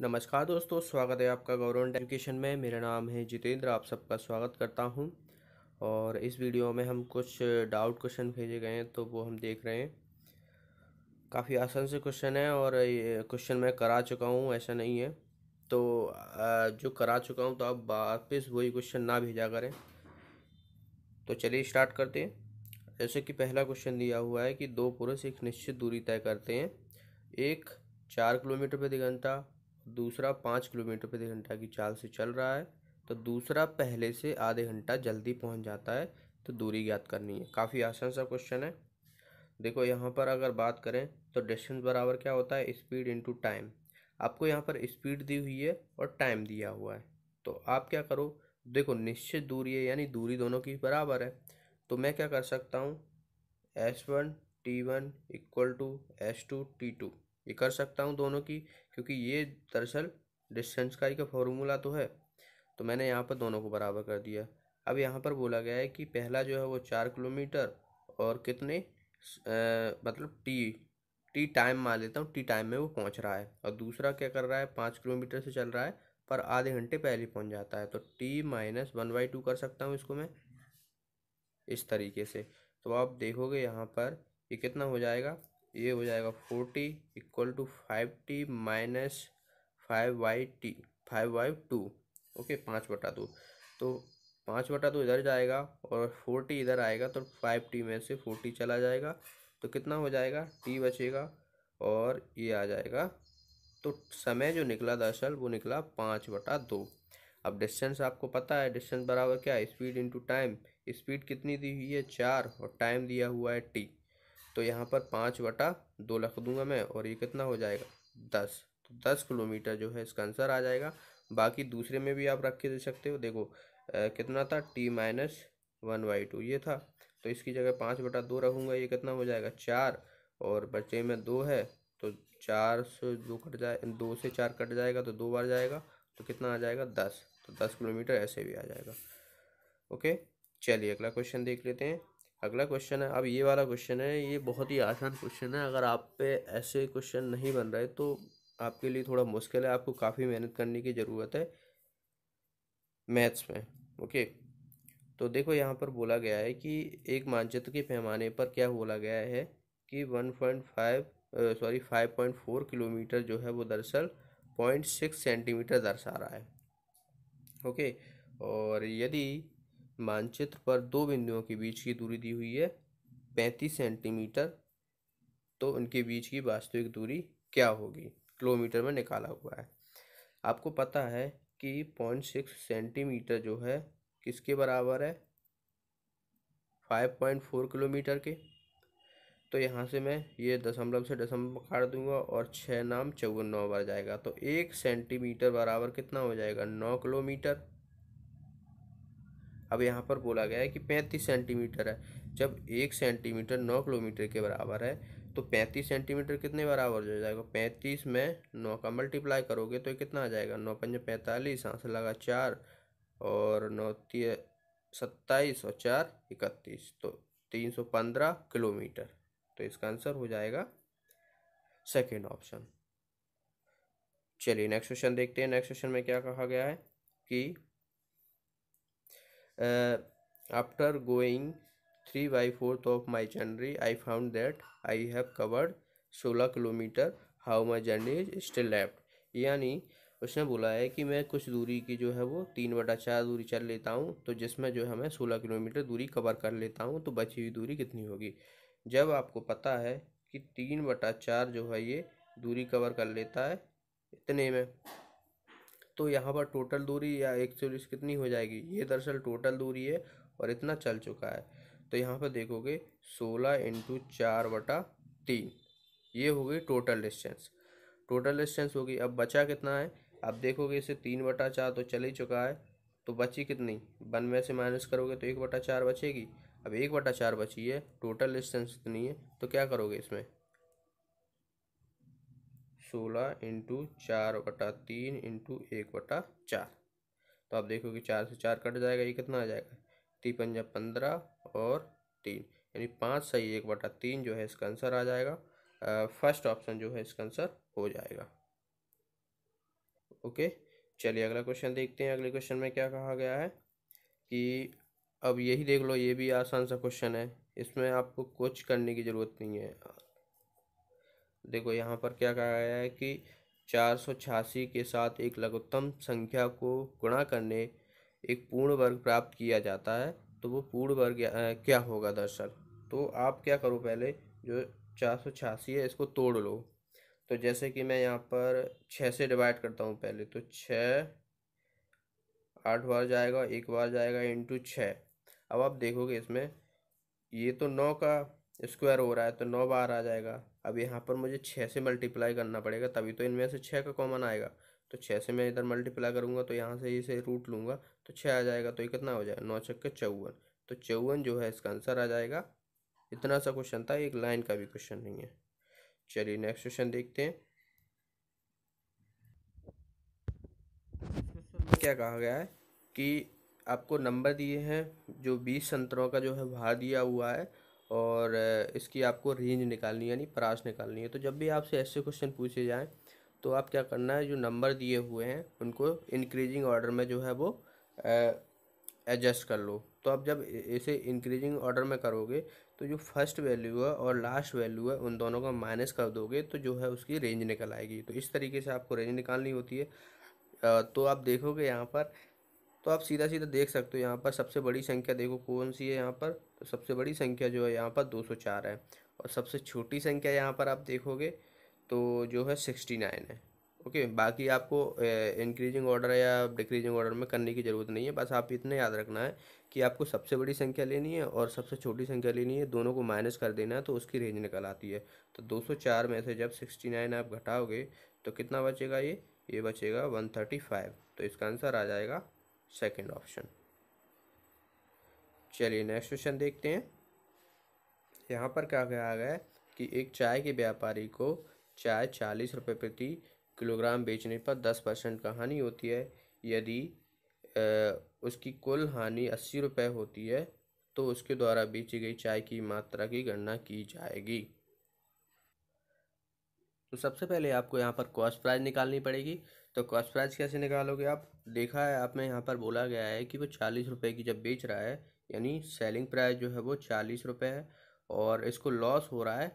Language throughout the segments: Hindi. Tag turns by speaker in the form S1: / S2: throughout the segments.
S1: नमस्कार दोस्तों, स्वागत है आपका गवर्नमेंट एजुकेशन में। मेरा नाम है जितेंद्र, आप सबका स्वागत करता हूँ। और इस वीडियो में हम कुछ डाउट क्वेश्चन भेजे गए हैं तो वो हम देख रहे हैं। काफ़ी आसान से क्वेश्चन है और क्वेश्चन मैं करा चुका हूँ, ऐसा नहीं है। तो जो करा चुका हूँ तो आप वापस वही क्वेश्चन ना भेजा करें। तो चलिए स्टार्ट करते हैं। जैसे कि पहला क्वेश्चन दिया हुआ है कि दो पुरुष एक निश्चित दूरी तय करते हैं। एक चार किलोमीटर प्रति घंटा दूसरा पाँच किलोमीटर प्रति घंटा की चाल से चल रहा है तो दूसरा पहले से आधे घंटा जल्दी पहुँच जाता है तो दूरी ज्ञात करनी है। काफ़ी आसान सा क्वेश्चन है। देखो, यहाँ पर अगर बात करें तो डिस्टेंस बराबर क्या होता है? स्पीड इनटू टाइम आपको यहाँ पर स्पीड दी हुई है और टाइम दिया हुआ है। तो आप क्या करो? देखो, निश्चित दूरी है, यानी दूरी दोनों की बराबर है। तो मैं क्या कर सकता हूँ? S one T one equal to S two T two ये कर सकता हूँ दोनों की क्योंकि ये दरअसल डिस्टेंस का ही का फॉर्मूला तो है। तो मैंने यहाँ पर दोनों को बराबर कर दिया। अब यहाँ पर बोला गया है कि पहला जो है वो चार किलोमीटर और कितने आ, मतलब टी टी टाइम मान लेता हूँ टी टाइम में वो पहुँच रहा है। और दूसरा क्या कर रहा है पाँच किलोमीटर से चल रहा है पर आधे घंटे पहले पहुँच जाता है। तो T minus one by two कर सकता हूँ इसको मैं इस तरीके से। तो आप देखोगे यहाँ पर ये कितना हो जाएगा ये हो जाएगा forty equal to five T minus five Y T, five Y two. Okay, पाँच बटा दो। तो पाँच बटा दो इधर जाएगा और फोर्टी इधर आएगा तो फाइव टी में से फोर्टी चला जाएगा। तो कितना हो जाएगा? टी बचेगा और ये आ जाएगा। तो समय जो निकला दरअसल वो निकला पाँच बटा दो। अब डिस्टेंस आपको पता है, डिस्टेंस बराबर क्या स्पीड इंटू टाइम। स्पीड कितनी दी हुई है? चार और टाइम दिया हुआ है टी। तो यहाँ पर पाँच बटा दो रख दूँगा मैं और ये कितना हो जाएगा? दस। तो दस किलोमीटर जो है इसका आंसर आ जाएगा। बाकी दूसरे में भी आप रख के दे सकते हो। देखो आ, कितना था? T minus one Y two ये था। तो इसकी जगह पाँच बटा दो रखूँगा ये कितना हो जाएगा? चार। और बच्चे में दो है तो चार से दो कट जाए दो से चार कट जाएगा तो दो बार जाएगा तो कितना आ जाएगा? दस। तो दस किलोमीटर ऐसे भी आ जाएगा। ओके? चलिए अगला क्वेश्चन देख लेते हैं। अगला क्वेश्चन है, अब ये वाला क्वेश्चन है, ये बहुत ही आसान क्वेश्चन है, अगर आप पे ऐसे क्वेश्चन नहीं बन रहे तो आपके लिए थोड़ा मुश्किल है, आपको काफ़ी मेहनत करने की ज़रूरत है मैथ्स में ओके तो देखो, यहाँ पर बोला गया है कि एक मानचित्र के पैमाने पर क्या बोला गया है कि one point five sorry five point four kilometre जो है वो दरअसल पॉइंट सिक्स सेंटीमीटर दर्शा रहा है ओके और यदि मानचित्र पर दो बिंदुओं के बीच की दूरी दी हुई है, पैंतीस सेंटीमीटर तो उनके बीच की वास्तविक दूरी क्या होगी? किलोमीटर में निकाला हुआ है। आपको पता है कि पॉइंट सिक्स सेंटीमीटर जो है, किसके बराबर है? फाइव पॉइंट फोर किलोमीटर के। तो यहाँ से मैं ये दशमलव से दशमलव काट दूँगा और छः नाम चौवन नौ बार जाएगा। तो एक सेंटीमीटर बराबर कितना हो जाएगा? नौ किलोमीटर। अब यहाँ पर बोला गया है कि पैंतीस सेंटीमीटर है। जब एक सेंटीमीटर नौ किलोमीटर के बराबर है तो पैंतीस सेंटीमीटर कितने बराबर हो जाएगा? पैंतीस में नौ का मल्टीप्लाई करोगे तो कितना आ जाएगा? नौ पंजे पैंतालीस यहाँ से लगा चार, और नौ सत्ताईस, और चार इकतीस तो तीन सौ पंद्रह किलोमीटर तो इसका आंसर हो जाएगा सेकेंड ऑप्शन चलिए नेक्स्ट क्वेश्चन देखते हैं। नेक्स्ट क्वेश्चन में क्या कहा गया है कि after going 3 by 4th of my journey, I found that I have covered 16 kilometre how my journey is still left यानी उसने बोला है कि मैं कुछ दूरी की जो है वो तीन बटा चार दूरी चल लेता हूँ तो जिसमें जो है मैं सोलह किलोमीटर दूरी कवर कर लेता हूँ तो बची हुई दूरी कितनी होगी? जब आपको पता है कि तीन बटा चार जो है ये दूरी कवर कर लेता है इतने में तो यहाँ पर टोटल दूरी या एक सौ कितनी हो जाएगी? ये दरअसल टोटल दूरी है और इतना चल चुका है। तो यहाँ पर देखोगे, सोलह इंटू चार बटा तीन, ये हो गई टोटल डिस्टेंस टोटल डिस्टेंस होगी, अब बचा कितना है? अब देखोगे इसे तीन बटा चार तो चल ही चुका है तो बची कितनी? वन में से माइनस करोगे तो एक बटा चार बचेगी। अब एक बटा चार बची है टोटल डिस्टेंस इतनी है तो क्या करोगे इसमें? सोलह इंटू चार बटा तीन इंटू एक बटा चार। तो आप देखो कि चार से चार कट जाएगा, ये कितना आ जाएगा? ती पंजा पंद्रह और तीन, यानी पाँच सही एक बटा तीन जो है इसका आंसर आ जाएगा। फ़र्स्ट ऑप्शन जो है इसका आंसर हो जाएगा। ओके, चलिए अगला क्वेश्चन देखते हैं। अगले क्वेश्चन में क्या कहा गया है कि अब यही देख लो, ये भी आसान सा क्वेश्चन है। इसमें आपको कुछ करने की ज़रूरत नहीं है। देखो यहाँ पर क्या कहा गया है कि चार सौ छियासी के साथ एक लघुत्तम संख्या को गुणा करने एक पूर्ण वर्ग प्राप्त किया जाता है तो वो पूर्ण वर्ग क्या होगा दरअसल? तो आप क्या करो पहले, जो चार सौ छियासी है, इसको तोड़ लो। तो जैसे कि मैं यहाँ पर छः से डिवाइड करता हूँ पहले तो छः आठ बार जाएगा, एक बार जाएगा इंटू छः अब आप देखोगे इसमें ये तो नौ का स्क्वायर हो रहा है तो नौ बार आ जाएगा। अब यहाँ पर मुझे छः से मल्टीप्लाई करना पड़ेगा, तभी तो इनमें से छः का कॉमन आएगा। तो छः से मैं इधर मल्टीप्लाई करूँगा तो यहाँ से इसे रूट लूँगा तो छः आ जाएगा तो ये कितना हो जाएगा? नौ छक्के चौवन। तो चौवन जो है इसका आंसर आ जाएगा। इतना सा क्वेश्चन था, एक लाइन का भी क्वेश्चन नहीं है। चलिए नेक्स्ट क्वेश्चन देखते हैं। क्या कहा गया है कि आपको नंबर दिए हैं, जो बीस संतरों का जो है भार दिया हुआ है और इसकी आपको रेंज निकालनी है, यानी प्राश निकालनी है। तो जब भी आपसे ऐसे क्वेश्चन पूछे जाएँ तो आप क्या करना है, जो नंबर दिए हुए हैं, उनको इंक्रीजिंग ऑर्डर में जो है वो एडजस्ट कर लो। तो आप जब इसे इंक्रीजिंग ऑर्डर में करोगे तो जो फ़र्स्ट वैल्यू है और लास्ट वैल्यू है, उन दोनों का माइनस कर दोगे तो जो है उसकी रेंज निकल आएगी। तो इस तरीके से आपको रेंज निकालनी होती है। तो आप देखोगे यहाँ पर तो आप सीधा सीधा देख सकते हो यहाँ पर सबसे बड़ी संख्या देखो कौन सी है यहाँ पर? तो सबसे बड़ी संख्या जो है यहाँ पर 204 है और सबसे छोटी संख्या यहाँ पर आप देखोगे तो जो है 69 है। ओके? बाकी आपको इंक्रीजिंग ऑर्डर या डिक्रीजिंग ऑर्डर में करने की ज़रूरत नहीं है, बस आप इतना याद रखना है कि आपको सबसे बड़ी संख्या लेनी है और सबसे छोटी संख्या लेनी है, दोनों को माइनस कर देना है तो उसकी रेंज निकल आती है। तो 204 में से जब 69 आप घटाओगे तो कितना बचेगा ये? ये बचेगा 135 तो इसका आंसर आ जाएगा सेकंड ऑप्शन। चलिए नेक्स्ट क्वेश्चन देखते हैं। यहाँ पर क्या कहा गया है कि एक चाय के व्यापारी को चाय चालीस रुपये प्रति किलोग्राम बेचने पर दस परसेंट का हानि होती है। यदि उसकी कुल हानि अस्सी रुपये होती है तो उसके द्वारा बेची गई चाय की मात्रा की गणना की जाएगी। तो सबसे पहले आपको यहाँ पर कॉस्ट प्राइस निकालनी पड़ेगी। तो कॉस्ट प्राइस कैसे निकालोगे आप? देखा है आप में यहाँ पर बोला गया है कि वो चालीस रुपये की जब बेच रहा है, यानी सेलिंग प्राइस जो है वो चालीस रुपये है और इसको लॉस हो रहा है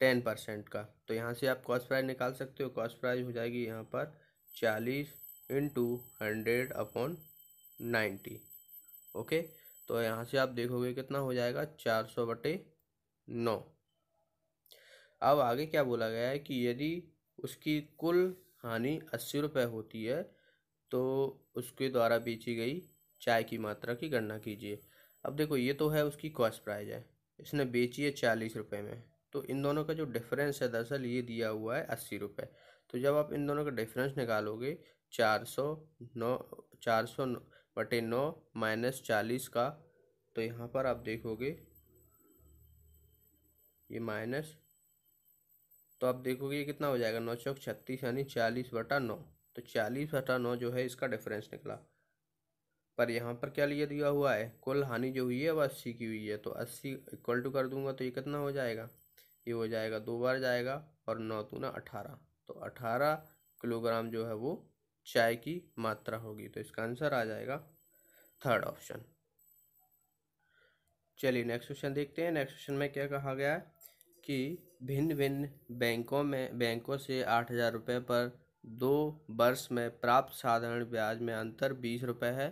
S1: टेन परसेंट का। तो यहाँ से आप कॉस्ट प्राइस निकाल सकते हो। कॉस्ट प्राइस हो जाएगी यहाँ पर चालीस into hundred upon ninety okay? तो यहाँ से आप देखोगे कितना हो जाएगा? चार सौ बटे नौ। अब आगे क्या बोला गया है कि यदि उसकी कुल हानि अस्सी रुपये होती है तो उसके द्वारा बेची गई चाय की मात्रा की गणना कीजिए। अब देखो, ये तो है उसकी कॉस्ट प्राइस है। इसने बेची है चालीस रुपये में। तो इन दोनों का जो डिफरेंस है, दरअसल ये दिया हुआ है अस्सी रुपये तो जब आप इन दोनों का डिफरेंस निकालोगे, चार सौ नौ, चार सौ बटे नौ माइनस चालीस का तो यहाँ पर आप देखोगे, ये माइनस तो आप देखोगे ये कितना हो जाएगा, नौ चौक छत्तीस यानी चालीस बटा नौ। तो चालीस बटा नौ जो है इसका डिफरेंस निकला। पर यहाँ पर क्या लिया दिया हुआ है? कुल हानि जो हुई है वो अस्सी की हुई है तो अस्सी इक्वल टू कर दूँगा तो ये कितना हो जाएगा? ये हो जाएगा दो बार जाएगा और नौ दूना अठारह। तो अठारह किलोग्राम जो है वो चाय की मात्रा होगी। तो इसका आंसर आ जाएगा थर्ड ऑप्शन चलिए नेक्स्ट क्वेश्चन देखते हैं। नेक्स्ट क्वेश्चन में क्या कहा गया है? कि भिन्न भिन्न बैंकों में, बैंकों से आठ हज़ार रुपये पर दो वर्ष में प्राप्त साधारण ब्याज में अंतर बीस रुपये है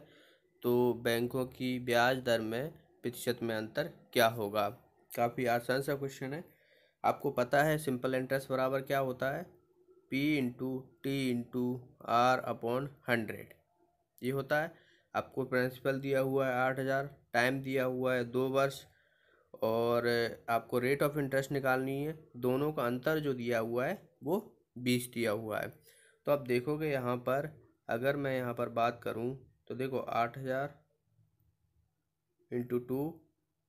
S1: तो बैंकों की ब्याज दर में प्रतिशत में अंतर क्या होगा? काफ़ी आसान सा क्वेश्चन है। आपको पता है सिंपल इंटरेस्ट बराबर क्या होता है? P into T into R upon hundred ये होता है, आपको प्रिंसिपल दिया हुआ है आठ हज़ार टाइम दिया हुआ है दो वर्ष और आपको रेट ऑफ़ इंटरेस्ट निकालनी है। दोनों का अंतर जो दिया हुआ है, वो बीस दिया हुआ है। तो आप देखोगे यहाँ पर, अगर मैं यहाँ पर बात करूँ तो देखो आठ हज़ार into two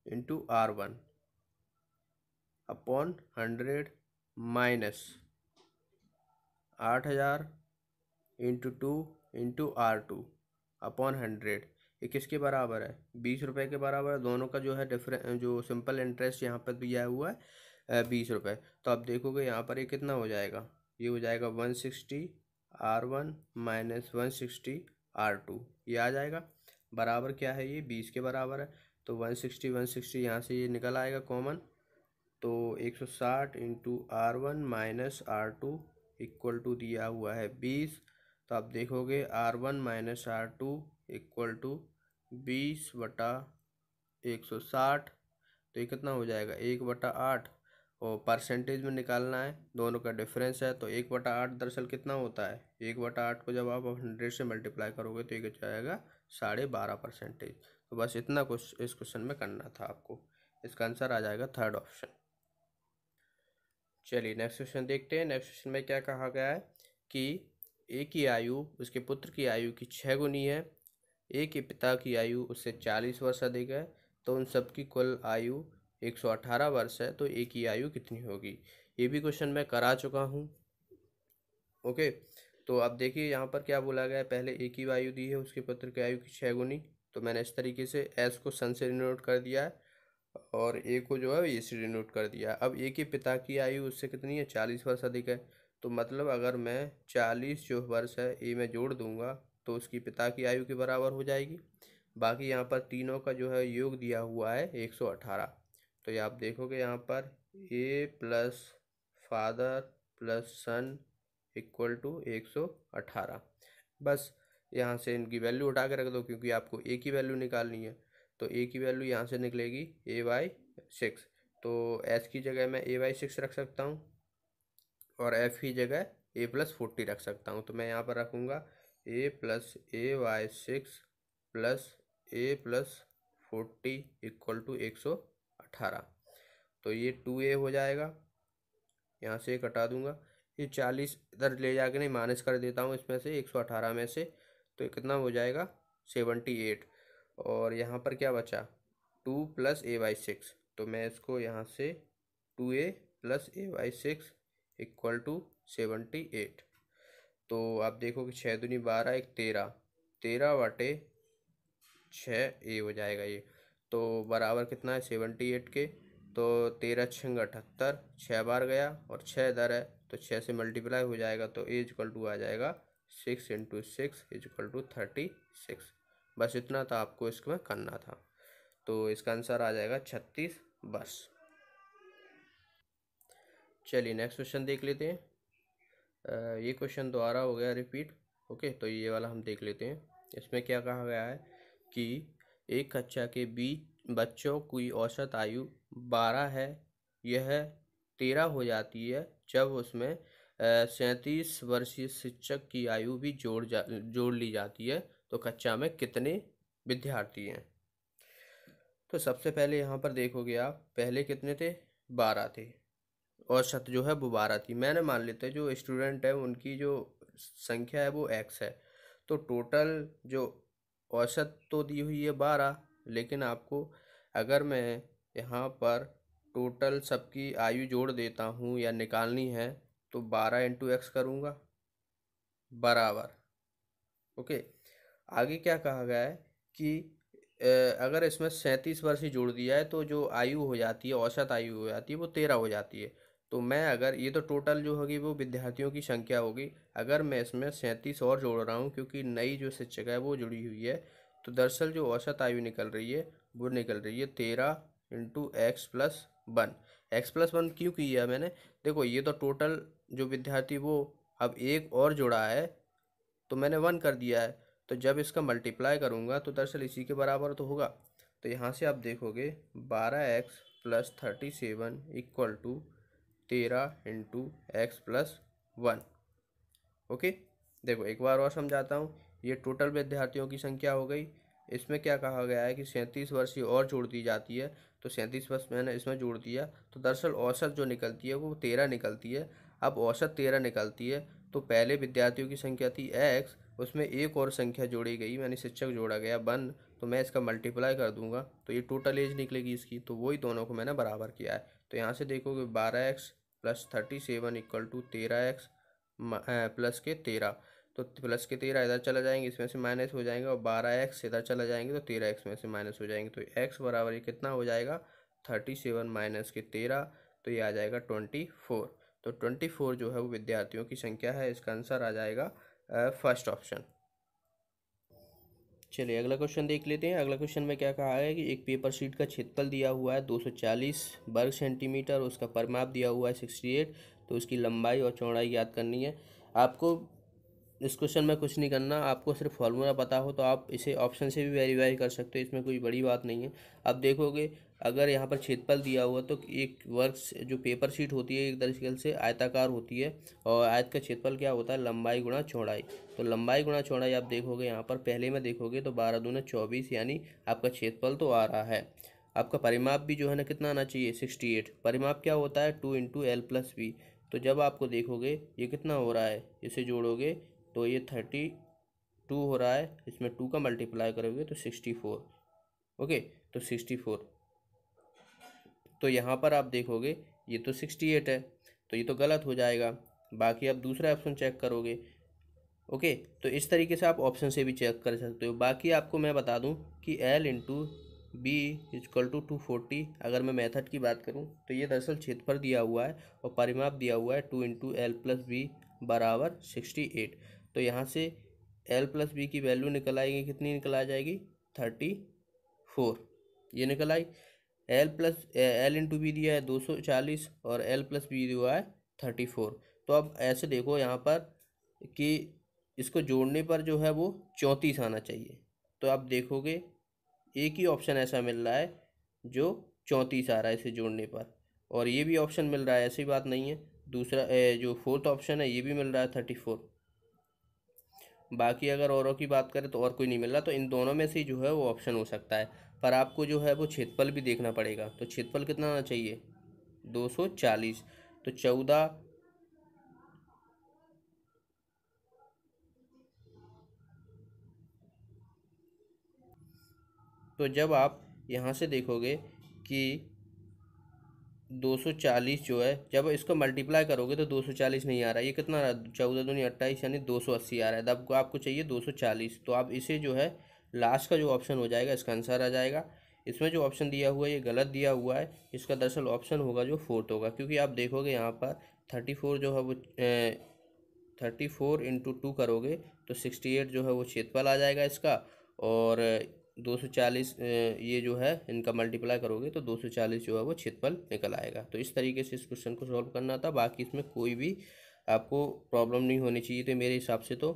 S1: into R one upon hundred minus आठ हज़ार into two into R two upon hundred ये किसके बराबर है। बीस रुपए के बराबर है। दोनों का जो है डिफरें जो सिंपल इंटरेस्ट यहाँ पर दिया हुआ है बीस रुपये तो आप देखोगे यहाँ पर ये कितना हो जाएगा? ये हो जाएगा one sixty R one minus one sixty R two. ये आ जाएगा। बराबर क्या है ये? बीस के बराबर है। तो वन सिक्सटी वन सिक्सटी यहाँ से ये निकल आएगा कॉमन तो एक सौ साठ into R one minus R two equal to दिया हुआ है बीस। तो आप देखोगे R one minus R two equal to बीस बटा एक सौ साठ तो ये कितना हो जाएगा? एक बटा आठ। और परसेंटेज में निकालना है, दोनों का डिफरेंस है तो एक बटा आठ दरअसल कितना होता है? एक बटा आठ को जब आप हंड्रेड से मल्टीप्लाई करोगे तो ये जाएगा? साढ़े बारह परसेंटेज तो बस इतना कुछ इस क्वेश्चन में करना था आपको। इसका आंसर आ जाएगा थर्ड ऑप्शन चलिए नेक्स्ट क्वेश्चन देखते हैं। नेक्स्ट क्वेश्चन में क्या कहा गया है कि एक ही आयु, उसके पुत्र की आयु की छः गुनी है एक के पिता की आयु उससे चालीस वर्ष अधिक है तो उन सबकी कुल आयु एक सौ अठारह वर्ष है तो एक की आयु कितनी होगी? ये भी क्वेश्चन मैं करा चुका हूँ। ओके? तो अब देखिए यहाँ पर क्या बोला गया है। पहले एक ही आयु दी है उसके पुत्र की आयु की छः गुनी। तो मैंने इस तरीके से एस को सन से डिनोट कर दिया है और ए को जो है ए से डिनोट कर दिया है। अब ए के पिता की आयु उससे कितनी है? चालीस वर्ष अधिक है। तो मतलब अगर मैं चालीस जो वर्ष है ए में जोड़ दूँगा तो उसकी पिता की आयु के बराबर हो जाएगी। बाकी यहाँ पर तीनों का जो है योग दिया हुआ है एक सौ अठारह। तो ये आप देखोगे यहाँ पर A plus father plus son equal to एक सौ अठारह। बस यहाँ से इनकी वैल्यू उठा के रख दो क्योंकि आपको ए की वैल्यू निकालनी है। तो ए की वैल्यू यहाँ से निकलेगी ए वाई सिक्स तो एस की जगह मैं ए वाई सिक्स रख सकता हूँ और एफ़ की जगह ए प्लस फोर्टी रख सकता हूँ। तो मैं यहाँ पर रखूँगा A plus A Y six plus A plus forty equal to एक सौ अठारह। तो ये टू ए हो जाएगा। यहाँ से कटा दूँगा। ये चालीस इधर ले जाके नहीं, माइनस कर देता हूँ इसमें से एक सौ अठारह में से। तो कितना हो जाएगा? Seventy eight. और यहाँ पर क्या बचा? Two plus A Y six तो मैं इसको यहाँ से two A plus A Y six equal to seventy eight. तो आप देखो कि छः दूनी बारह, एक तेरह। तेरह बटे छः ए हो जाएगा ये। तो बराबर कितना है? सेवेंटी एट के। तो तेरह छंग अठहत्तर छः बार गया और छः दर है तो छः से मल्टीप्लाई हो जाएगा तो एज इक्वल टू आ जाएगा six into six is equal to thirty six बस इतना था आपको इसमें करना था। तो इसका आंसर आ जाएगा छत्तीस बस। चलिए नेक्स्ट क्वेश्चन देख लेते हैं। ये क्वेश्चन दोबारा हो गया रिपीट ओके तो ये वाला हम देख लेते हैं। इसमें क्या कहा गया है कि एक कक्षा के बीच बच्चों की औसत आयु बारह है, यह तेरह हो जाती है, जब उसमें सैंतीस वर्षीय शिक्षक की आयु भी जोड़ जा, जोड़ ली जाती है तो कक्षा में कितने विद्यार्थी हैं? तो सबसे पहले यहाँ पर देखोगे आप, पहले कितने थे? बारह थे। औसत जो है वो बारह थी। मैंने मान लेते जो स्टूडेंट है, उनकी जो संख्या है वो एक्स है। तो टोटल जो औसत तो दी हुई है बारह, लेकिन आपको अगर मैं यहाँ पर टोटल सबकी आयु जोड़ देता हूँ या निकालनी है तो बारह इंटू एक्स करूँगा। बराबर। ओके? आगे क्या कहा गया है कि अगर इसमें सैंतीस वर्ष ही जोड़ दिया है तो जो आयु हो जाती है, औसत आयु हो जाती है, वो तेरह हो जाती है। तो मैं अगर, ये तो टोटल जो होगी, वो विद्यार्थियों की संख्या होगी। अगर मैं इसमें सैंतीस और जोड़ रहा हूँ, क्योंकि नई जो शिक्षक है, वो जुड़ी हुई है तो दरअसल जो औसत आयु निकल रही है, वो निकल रही है तेरह into X plus one. X plus one क्यों किया मैंने? देखो, ये तो टोटल जो विद्यार्थी, वो अब एक और जुड़ा है तो मैंने वन कर दिया है। तो जब इसका मल्टीप्लाई करूँगा तो दरअसल इसी के बराबर तो होगा। तो यहाँ से आप देखोगे बारह X plus thirty seven equal to तेरह into X plus one okay देखो, एक बार और समझाता हूँ। ये टोटल विद्यार्थियों की संख्या हो गई। इसमें क्या कहा गया है कि सैंतीस वर्ष और जोड़ दी जाती है। तो सैंतीस वर्ष मैंने इसमें जोड़ दिया। तो दरअसल औसत जो निकलती है वो तेरह निकलती है। अब औसत तेरह निकलती है तो पहले विद्यार्थियों की संख्या थी एक्स उसमें एक और संख्या जोड़ी गई मैंने शिक्षक जोड़ा गया वन तो मैं इसका मल्टीप्लाई कर दूँगा तो ये टोटल एज निकलेगी इसकी तो वही दोनों को मैंने बराबर किया है। तो यहाँ से देखोगे बारह X plus thirty seven equal to तेरह एक्स प्लस के तेरह। तो प्लस के तेरह इधर चला जाएँगे, इसमें से माइनस हो जाएँगे, और बारह एक्स इधर चला जाएँगे तो तेरह एक्स में से माइनस हो जाएँगे। तो एक्स बराबर ये कितना हो जाएगा? थर्टी सेवन माइनस के तेरह तो ये आ जाएगा ट्वेंटी फोर तो ट्वेंटी फोर जो है वो विद्यार्थियों की संख्या है, इसका आंसर आ जाएगा फ़र्स्ट ऑप्शन चलिए, अगला क्वेश्चन देख लेते हैं। अगला क्वेश्चन में क्या कहा है कि एक पेपर शीट का क्षेत्रफल दिया हुआ है 240 वर्ग सेंटीमीटर उसका परमाप दिया हुआ है 68 तो उसकी लंबाई और चौड़ाई याद करनी है। आपको इस क्वेश्चन में कुछ नहीं करना, आपको सिर्फ़ फार्मूला पता हो तो आप इसे ऑप्शन से भी वेरीफाई कर सकते हो, इसमें कोई बड़ी बात नहीं है। अब देखोगे, अगर यहाँ पर क्षेत्रफल दिया हुआ तो एक वर्क जो पेपर शीट होती है, एक दरअसल से आयताकार होती है और आयत का क्षेत्रफल क्या होता है? लंबाई गुणा चौड़ाई। तो लंबाई गुणा चौड़ाई आप देखोगे, यहाँ पर पहले में देखोगे तो बारह दूना चौबीस, यानी आपका क्षेत्रफल तो आ रहा है। आपका परिमाप भी जो है ना, कितना आना चाहिए? सिक्सटी एट परिमाप क्या होता है? Two into L plus B तो जब आपको देखोगे, ये कितना हो रहा है? इसे जोड़ोगे तो ये थर्टी टू हो रहा है, इसमें टू का मल्टीप्लाई करोगे तो सिक्सटी फोर ओके तो सिक्सटी फोर तो यहाँ पर आप देखोगे ये तो सिक्सटी एट है तो ये तो गलत हो जाएगा, बाकी आप दूसरा ऑप्शन चेक करोगे ओके तो इस तरीके से आप ऑप्शन से भी चेक कर सकते हो। बाकी आपको मैं बता दूँ कि L into B equal to two forty अगर मैं मेथड की बात करूँ तो ये दरअसल क्षेत्रफल दिया हुआ है और परिमाप दिया हुआ है two into L plus B बराबर सिक्सटी एट तो यहाँ से एल प्लस बी की वैल्यू निकल आएगी, कितनी निकल आ जाएगी? थर्टी फोर ये निकल आई। L plus L into B दिया है दो सौ चालीस और एल प्लस बी दिया है थर्टी फोर तो अब ऐसे देखो यहाँ पर कि इसको जोड़ने पर जो है वो चौंतीस आना चाहिए। तो आप देखोगे, एक ही ऑप्शन ऐसा मिल रहा है जो चौंतीस आ रहा है इसे जोड़ने पर। और ये भी ऑप्शन मिल रहा है, ऐसी बात नहीं है। दूसरा जो फोर्थ ऑप्शन है, ये भी मिल रहा है थर्टी फोर बाकी अगर औरों की बात करें तो और कोई नहीं मिल रहा तो इन दोनों में से जो है वो ऑप्शन हो सकता है। पर आपको जो है वो क्षेत्रफल भी देखना पड़ेगा। तो क्षेत्रफल कितना आना चाहिए? दो सौ चालीस। तो चौदह तो जब आप यहाँ से देखोगे कि 240 जो है, जब इसको मल्टीप्लाई करोगे तो 240 नहीं आ रहा है। ये कितना रहा? चौदह दूनी अट्ठाईस, यानी 280 आ रहा है। तब आपको चाहिए 240 तो आप इसे जो है लास्ट का जो ऑप्शन हो जाएगा, इसका आंसर आ जाएगा। इसमें जो ऑप्शन दिया हुआ है, ये गलत दिया हुआ है। इसका दरअसल ऑप्शन होगा जो फोर्थ होगा। क्योंकि आप देखोगे यहाँ पर थर्टी फोर जो है वो थर्टी फोर इंटू टू करोगे तो सिक्सटी एट जो है वो क्षेत्रफल आ जाएगा इसका। और दो सौ चालीस ये जो है, इनका मल्टीप्लाई करोगे तो दो सौ चालीस जो है वो क्षेत्रफल निकल आएगा। तो इस तरीके से इस क्वेश्चन को सॉल्व करना था। बाकी इसमें कोई भी आपको प्रॉब्लम नहीं होनी चाहिए। थी मेरे हिसाब से तो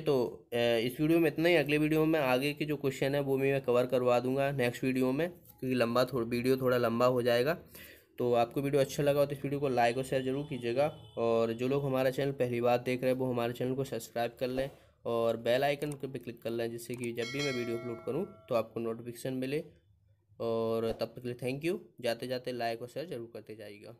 S1: तो इस वीडियो में इतना ही। अगले वीडियो में आगे के जो क्वेश्चन है वो भी मैं कवर करवा दूँगा नेक्स्ट वीडियो में, क्योंकि लंबा थोड़ा वीडियो थोड़ा लंबा हो जाएगा। तो आपको वीडियो अच्छा लगा हो तो इस वीडियो को लाइक और शेयर ज़रूर कीजिएगा। और जो लोग हमारा चैनल पहली बार देख रहे हैं, वो हमारे चैनल को सब्सक्राइब कर लें। और बेल आइकन पर क्लिक कर लें, जिससे कि जब भी मैं वीडियो अपलोड करूँ तो आपको नोटिफिकेशन मिले। और तब तक के लिए थैंक यू जाते जाते लाइक और शेयर ज़रूर करते जाइएगा।